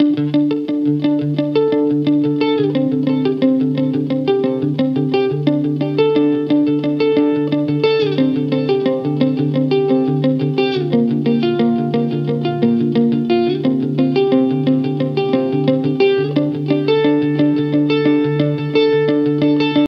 Mm-hmm.